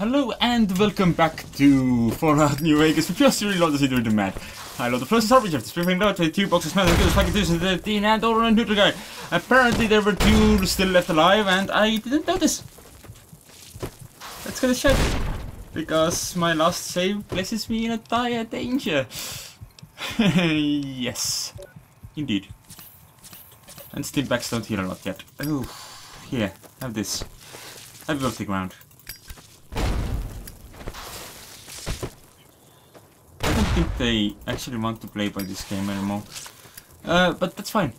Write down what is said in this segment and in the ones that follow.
Hello and welcome back to Fallout New Vegas. We just reloaded the city with the map. I load the process of the out with two boxes smelling good as fucking 2013 and over and neutral guy. Apparently there were two still left alive and I didn't notice. Let's get a check. Because my last save places me in a dire danger. yes. Indeed. And still backs don't heal a lot yet. Oh, here, have this. Have above the ground. I don't think they actually want to play by this game anymore. Uh, but that's fine.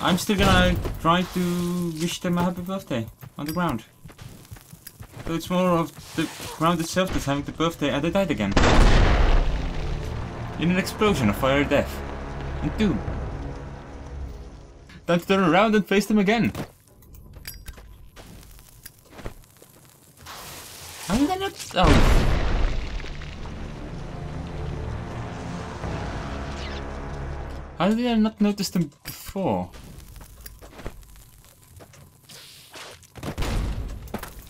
I'm still gonna try to wish them a happy birthday on the ground. So it's more of the ground itself that's having the birthday and they died again. In an explosion of fire death. And doom. Time to turn around and face them again. How did I not notice them before?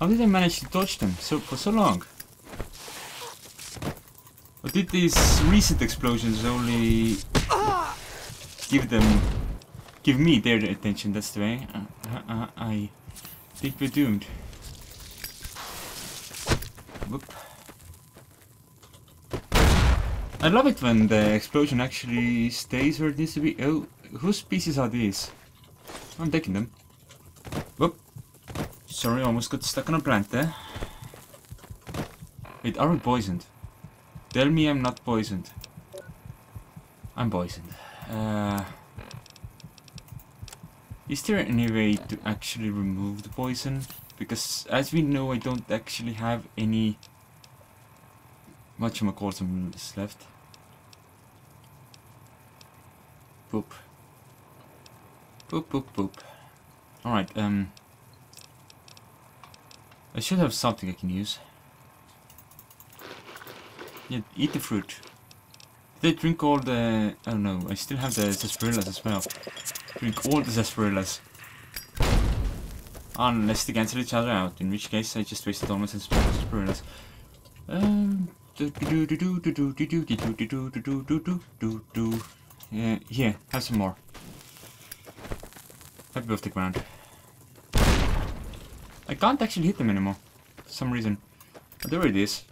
How did I manage to dodge them so for so long? Or did these recent explosions only give them, give me their attention? That's the way. Uh, uh, I think we're doomed. Whoop. I love it when the explosion actually stays where it needs to be. Oh, whose pieces are these? I'm taking them. Whoop. Sorry, almost got stuck on a plant there. Wait, are we poisoned? Tell me I'm not poisoned. I'm poisoned. Uh, is there any way to actually remove the poison? Because as we know, I don't actually have any much of my left. Boop. Boop, boop, boop. Alright, um... I should have something I can use. Yeah, eat the fruit. Did I drink all the... Oh no, I still have the sarsaparillas as well. Drink all the sarsaparillas. Unless they cancel each other out, in which case I just wasted all my sarsaparillas. Um... Yeah, here, have some more. Happy birthday ground. I can't actually hit them anymore. For some reason. But there it is.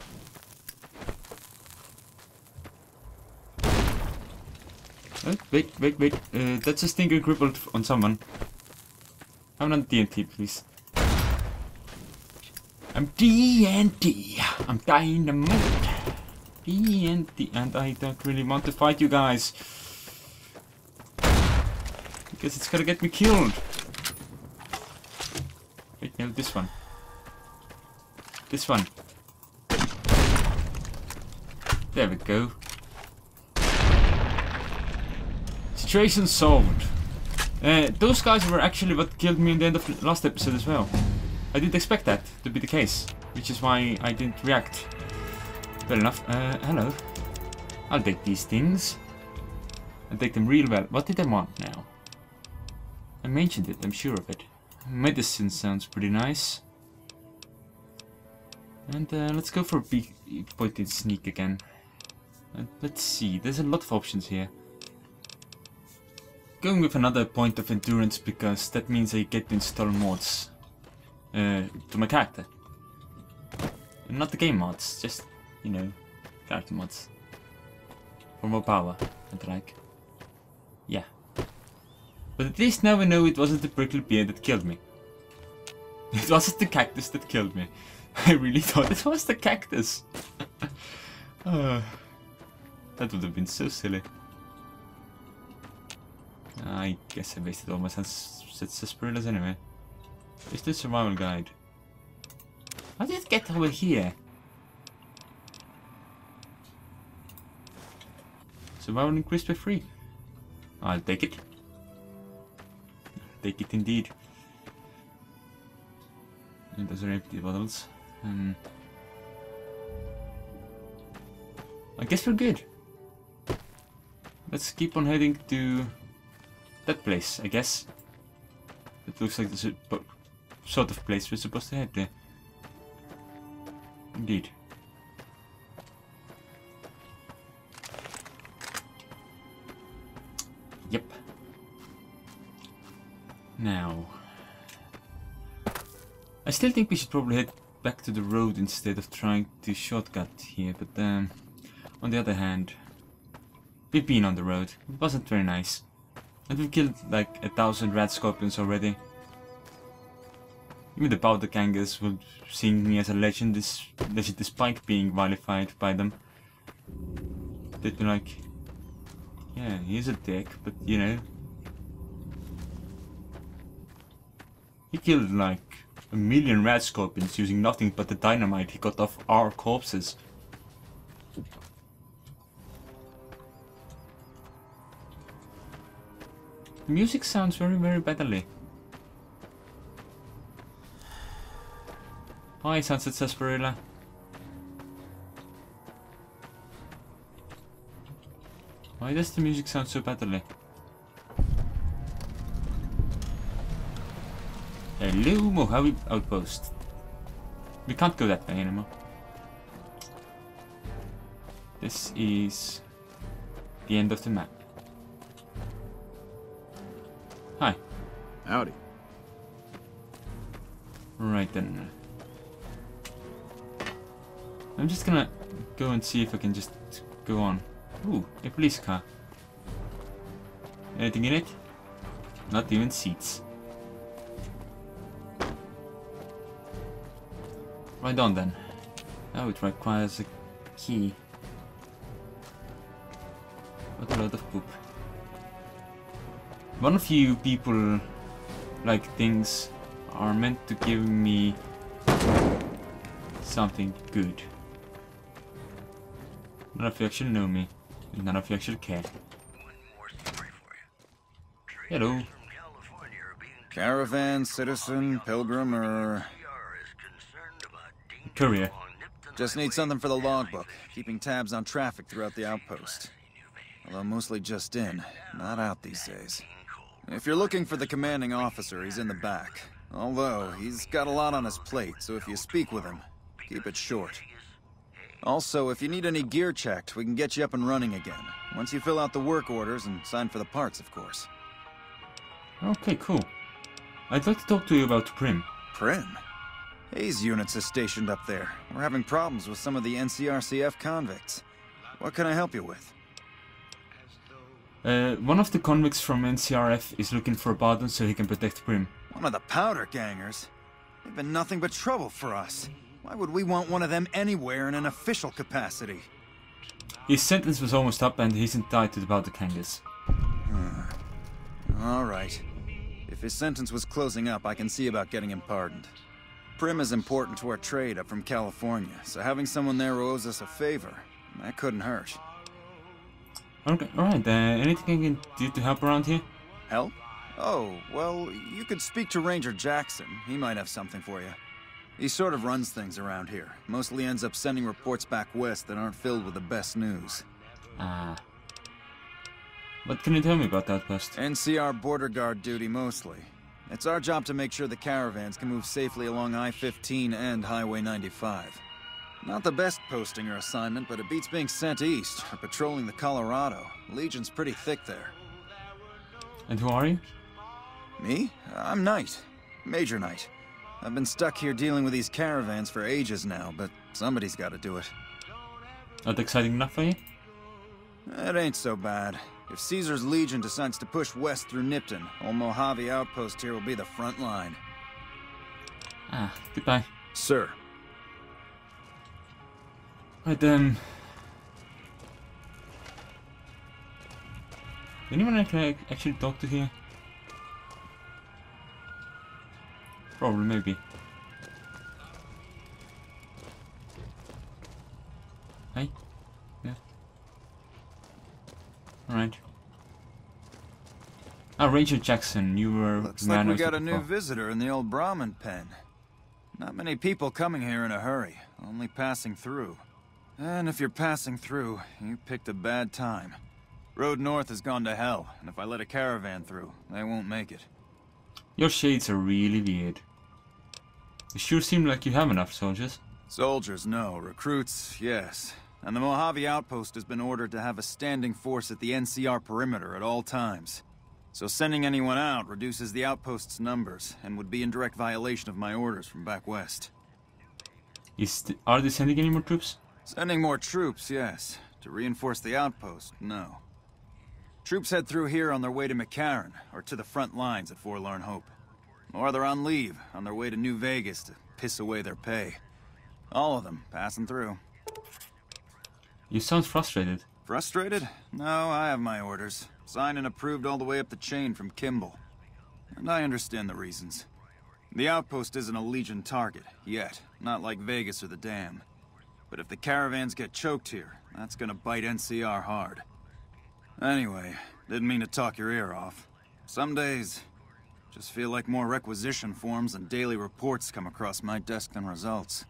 Oh, wait, wait, wait. Uh, that's a stinger crippled on someone. I'm not DNT, please. I'm DNT. I'm dynamite. DNT. And I don't really want to fight you guys. Because it's gonna get me killed. Wait, no, this one. This one. There we go. Situation solved. Uh, those guys were actually what killed me in the end of the last episode as well. I didn't expect that to be the case, which is why I didn't react. Fair enough. Uh, hello. I'll take these things. I'll take them real well. What did I want now? I mentioned it, I'm sure of it. Medicine sounds pretty nice. And uh, let's go for a big pointed sneak again. Uh, let's see, there's a lot of options here. Going with another point of endurance because that means I get to install mods uh, to my character. Not the game mods, just, you know, character mods. For more power and like. Yeah. But at least now we know it wasn't the prickly pear that killed me. It wasn't the cactus that killed me. I really thought it was the cactus. uh, that would have been so silly. I guess I wasted all my sarsaparillas anyway. Is the survival guide? How did it get over here? Survival increased by three. I'll take it. Take it indeed. And those are empty bottles. Um, I guess we're good. Let's keep on heading to that place, I guess. It looks like the sort of place we're supposed to head there. Indeed. Now... I still think we should probably head back to the road instead of trying to shortcut here, but um, on the other hand, we've been on the road. It wasn't very nice. And we've killed like a thousand radscorpions already. Even the powder gangers will seeing me as a legend, this, despite being vilified by them. They'd be like, yeah, he's a dick, but you know. He killed like a million radscorpions using nothing but the dynamite he got off our corpses. The music sounds very, very badly. Hi, Sunset Sarsaparilla. Why does the music sound so badly? Mojave Outpost. We can't go that way anymore. This is the end of the map. Hi. Howdy. Right then. I'm just gonna go and see if I can just go on. Ooh, a police car. Anything in it? Not even seats. Right on then. Oh, it requires a key. What a lot of poop. One of you people like things are meant to give me something good. None of you actually know me. None of you actually care. Hello. Caravan, citizen, pilgrim, or Courier. Just need something for the logbook, keeping tabs on traffic throughout the outpost. Although mostly just in, not out these days. If you're looking for the commanding officer, he's in the back. Although, he's got a lot on his plate, so if you speak with him, keep it short. Also, if you need any gear checked, we can get you up and running again. Once you fill out the work orders and sign for the parts, of course. Okay, cool. I'd like to talk to you about Prim. Primm? Hayes units is stationed up there. We're having problems with some of the NCRCF convicts. What can I help you with? Uh, one of the convicts from NCRF is looking for a pardon so he can protect Primm. One of the powder gangers? They've been nothing but trouble for us. Why would we want one of them anywhere in an official capacity? His sentence was almost up and he's tied to the powder gangers. Alright. If his sentence was closing up, I can see about getting him pardoned. Primm is important to our trade up from California, so having someone there who owes us a favor, that couldn't hurt. Okay, alright, uh, anything I can do to help around here? Help? Oh, well, you could speak to Ranger Jackson. He might have something for you. He sort of runs things around here. Mostly ends up sending reports back west that aren't filled with the best news. Ah. What can you tell me about that post? NCR border guard duty mostly. It's our job to make sure the caravans can move safely along I-15 and Highway 95. Not the best posting or assignment, but it beats being sent east, or patrolling the Colorado. Legion's pretty thick there. And who are you? Me? I'm Knight. Major Knight. I've been stuck here dealing with these caravans for ages now, but somebody's gotta do it. Not exciting enough for you? It ain't so bad. If Caesar's Legion decides to push west through Nipton, old Mojave Outpost here will be the front line. Ah, goodbye. Sir. Right, then. Anyone I can actually talk to here? Probably, maybe. Ranger Jackson, you were... Looks like we got a new visitor in the old Brahmin pen. Not many people coming here in a hurry, only passing through. And if you're passing through, you picked a bad time. Road north has gone to hell, and if I let a caravan through, they won't make it. Your shades are really weird. You sure seem like you have enough soldiers. Soldiers, no. Recruits, yes. And the Mojave Outpost has been ordered to have a standing force at the NCR perimeter at all times. So sending anyone out reduces the outpost's numbers, and would be in direct violation of my orders from back west. Is th are they sending any more troops? Sending more troops, yes. To reinforce the outpost, no. Troops head through here on their way to McCarran, or to the front lines at Forlorn Hope. Or they're on leave, on their way to New Vegas to piss away their pay. All of them, passing through. You sound frustrated. Frustrated? No, I have my orders. Signed and approved all the way up the chain from Kimball. And I understand the reasons. The outpost isn't a Legion target, yet. Not like Vegas or the Dam. But if the caravans get choked here, that's gonna bite NCR hard. Anyway, didn't mean to talk your ear off. Some days, just feel like more requisition forms and daily reports come across my desk than results.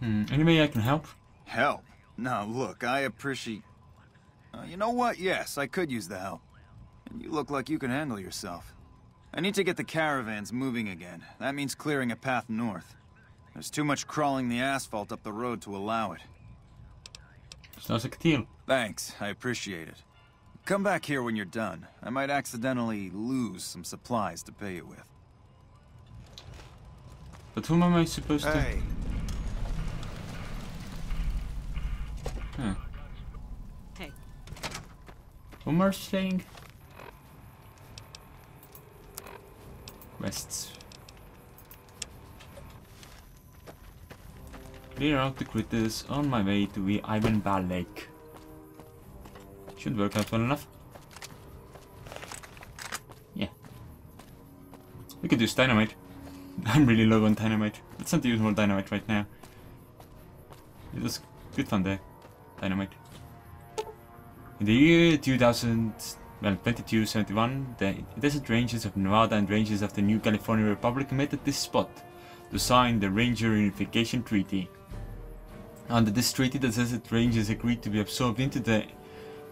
Hmm, any way I can help? Help? Now, look, I appreciate... Uh, you know what? Yes, I could use the help. And you look like you can handle yourself. I need to get the caravans moving again. That means clearing a path north. There's too much crawling the asphalt up the road to allow it. Sounds like a deal. Thanks, I appreciate it. Come back here when you're done. I might accidentally lose some supplies to pay you with. But whom am I supposed to... Hey, Huh. Are you saying? West. Clear out the critters on my way to the Ivanpah Lake. Should work out well enough. Yeah. We could use dynamite. I'm really low on dynamite. Let's not use more dynamite right now. It was good fun there. Dynamite. In the year 2000, well, 2271, the desert ranges of Nevada and ranges of the New California Republic met at this spot to sign the Ranger Unification Treaty. Under this treaty, the desert ranges agreed to be absorbed into the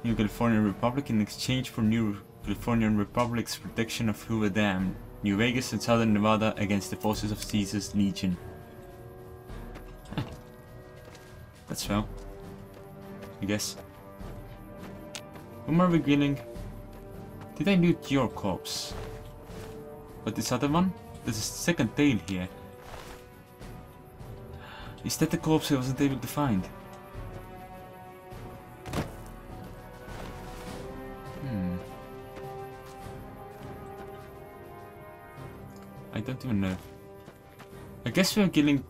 New California Republic in exchange for New Californian Republic's protection of Hoover Dam, New Vegas, and southern Nevada against the forces of Caesar's Legion. That's well. I guess. Whom are we killing? Did I loot your corpse? But this other one? There's a second tail here. Is that the corpse I wasn't able to find? Hmm. I don't even know. I guess we're killing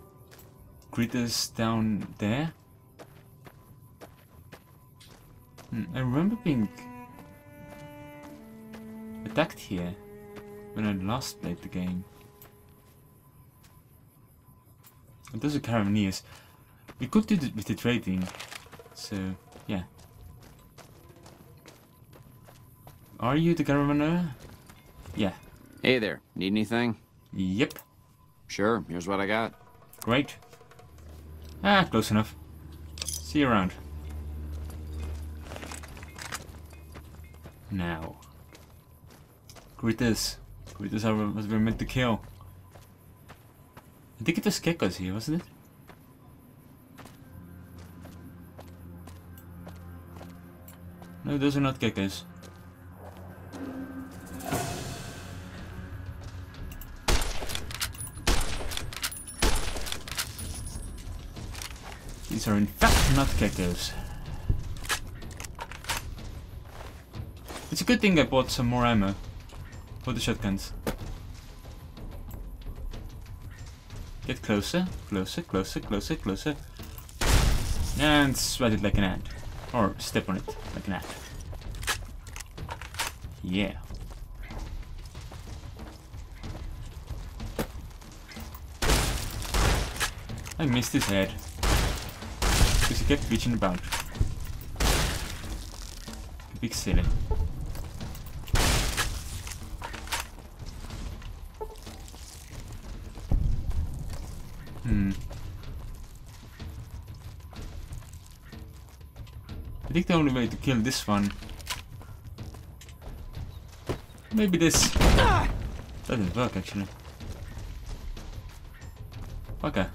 critters down there. Hmm, I remember being attacked here when I last played the game. And those are Caravaneers. We could do it with the trading, so yeah. Are you the Caravaner? Yeah. Hey there, need anything? Yep. Sure, here's what I got. Great. Ah, close enough. See you around. Now. Are what we're meant to kill. I think it was geckos here, wasn't it? No, those are not geckos. These are in fact not geckos. It's a good thing I bought some more ammo for the shotguns. Get closer, closer, closer, closer, closer. And sweat it like an ant. Or step on it like an ant. Yeah. I missed his head. Because he kept reaching about. Big silly. Hmm. I think the only way to kill this one... Maybe this... That didn't work actually. Okay.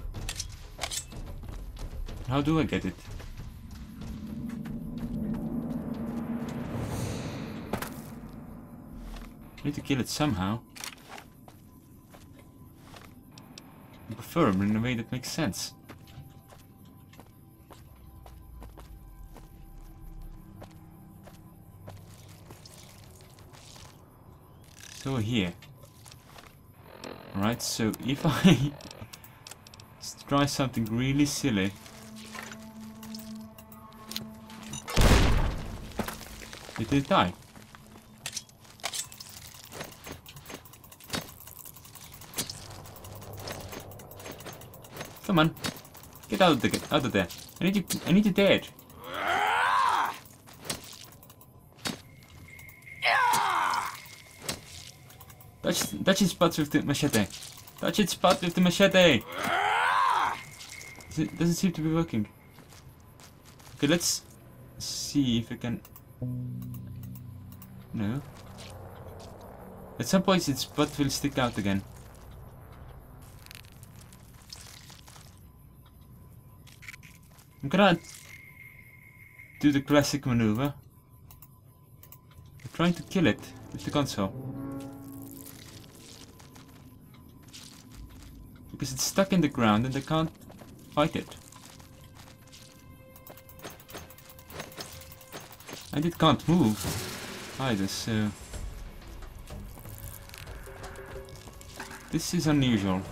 How do I get it? I need to kill it somehow. Preferably in a way that makes sense. So here. Alright, so if I try something really silly. Did it die? Come on. Get out of the out of there. I need you I need you dead. Touch touch its butt with the machete. Touch its butt with the machete. It doesn't seem to be working. Okay, let's see if we can. No. At some point, its butt will stick out again. I'm gonna do the classic maneuver. I'm trying to kill it with the console. Because it's stuck in the ground and I can't fight it. And it can't move either, so... This is unusual.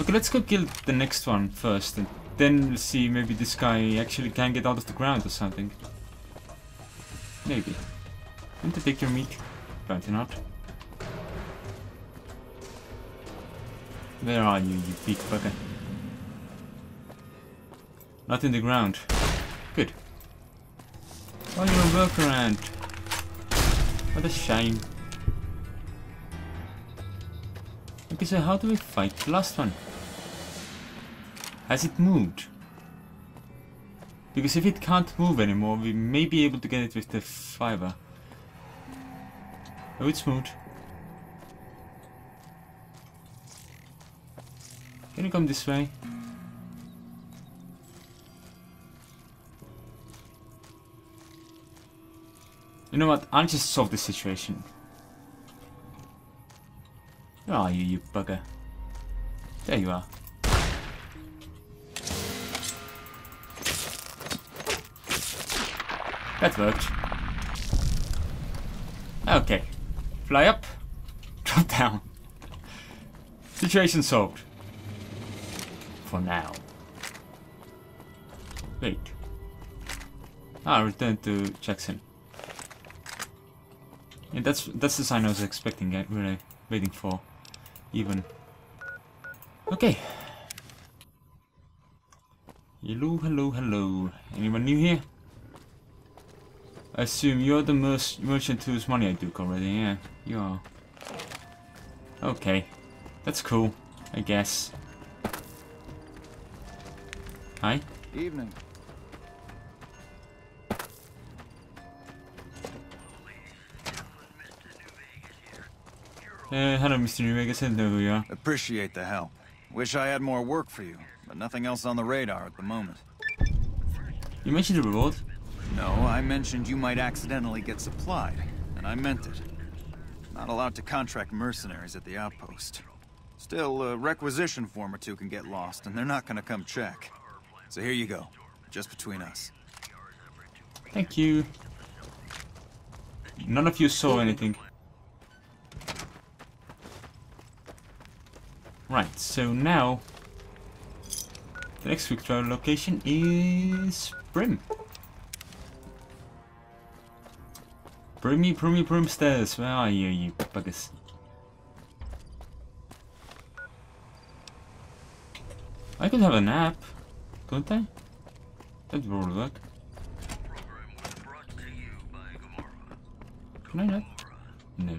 Okay, let's go kill the next one first, then we'll see maybe this guy actually can get out of the ground or something. Maybe. Want to take your meat? Apparently not. Where are you, you big fucker? Not in the ground. Good. Oh, you're a workaround. What a shame. Okay, so how do we fight the last one? Has it moved? Because if it can't move anymore, we may be able to get it with the fiber. Oh, it's moved. Can you come this way? You know what? I'll just solve the situation. Where are you, you bugger? There you are. That worked. Okay. Fly up. Drop down. Situation solved. For now. Wait. Ah, return to Jackson. Yeah, that's that's the sign I was expecting, uh, really waiting for, even. Okay. Hello, hello, hello. Anyone new here? I assume you're the mer merchant whose money I took already, yeah, you are. Okay, that's cool, I guess. Hi? Evening. Uh, hello, Mr. New Vegas. Hello, who you are. Appreciate the help. Wish I had more work for you, but nothing else on the radar at the moment. You mentioned the reward. No, I mentioned you might accidentally get supplied, and I meant it. Not allowed to contract mercenaries at the outpost. Still, a requisition form or two can get lost, and they're not gonna come check. So here you go, just between us. Thank you. None of you saw anything. Right, so now the next quick location is Primm. Brimmy, Brimmy, stairs. where are you, you buggers? I could have a nap, couldn't I? That would work. Can I nap? No.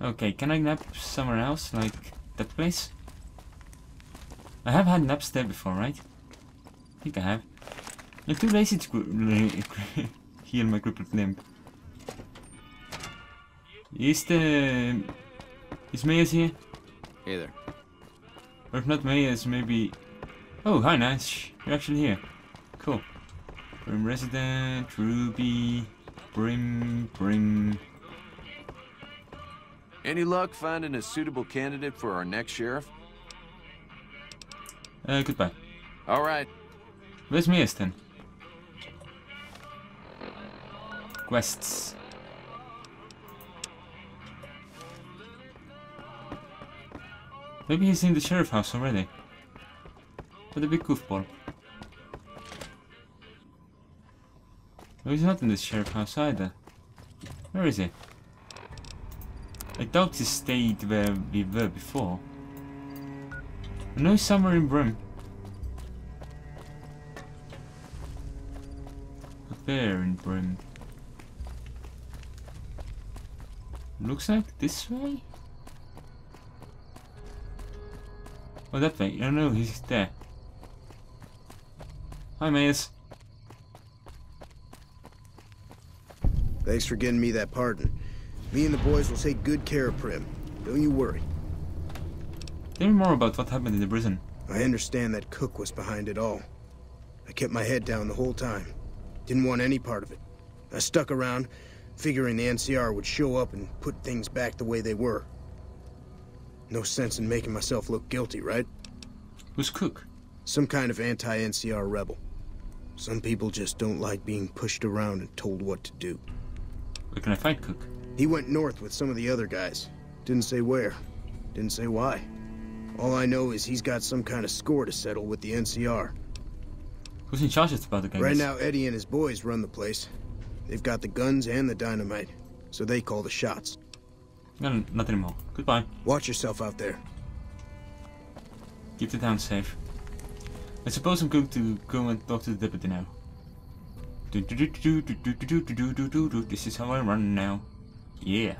Okay, can I nap somewhere else, like that place? I have had naps there before, right? I think I have. I'm too lazy to heal my crippled limb. Is the... Is Mayas here? Hey there. Or if not Mayas, maybe Oh, hi, Nash. You're actually here. Cool. Primm Resident, Ruby, Primm, Primm. Any luck finding a suitable candidate for our next sheriff? Uh, goodbye. All right. Where's Mias then? Quests. Maybe he's in the sheriff house already. What a big goofball. No, he's not in the sheriff house either. Where is he? I doubt he stayed where we were before. I know he's somewhere in Primm. But where in Primm? Looks like this way? Oh, that way. Oh, I don't know he's there. Hi, Maze. Thanks for getting me that pardon. Me and the boys will take good care of Primm. Don't you worry. Tell me more about what happened in the prison. I understand that Cook was behind it all. I kept my head down the whole time. Didn't want any part of it. I stuck around, figuring the NCR would show up and put things back the way they were. No sense in making myself look guilty, right? Who's Cook? Some kind of anti-NCR rebel. Some people just don't like being pushed around and told what to do. Where can I find Cook? He went north with some of the other guys. Didn't say where. Didn't say why. All I know is he's got some kind of score to settle with the NCR. Who's in charge of the gang? Right now, Eddie and his boys run the place. They've got the guns and the dynamite, so they call the shots. No, not anymore. Goodbye. Watch yourself out there. Keep the town safe. I suppose I'm going to go and talk to the deputy now. This is how I run now. Yeah.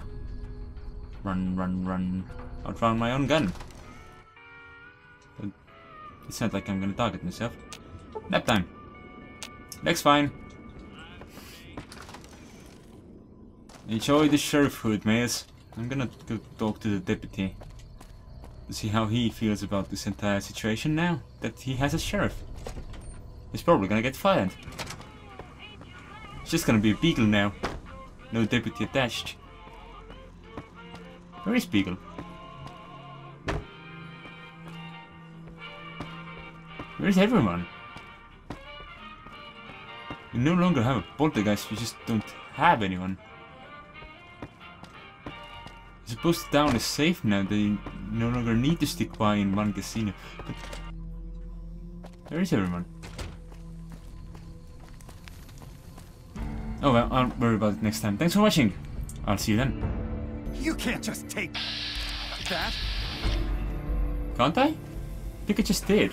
Run, run, run. I found my own gun. It's not like I'm gonna target myself. Nap time. Next fine. Enjoy the sheriff hood, mates. I'm gonna go talk to the deputy. See how he feels about this entire situation now that he has a sheriff. He's probably gonna get fired. It's just gonna be a beagle now. No deputy attached. Where is Beagle? Where is everyone? We no longer have a poltergeist, we just don't have anyone. Suppose the town is safe now, they no longer need to stick by in one casino. But where is everyone? Oh well, I'll worry about it next time. Thanks for watching. I'll see you then. You can't just take that. Can't I? I think I just did.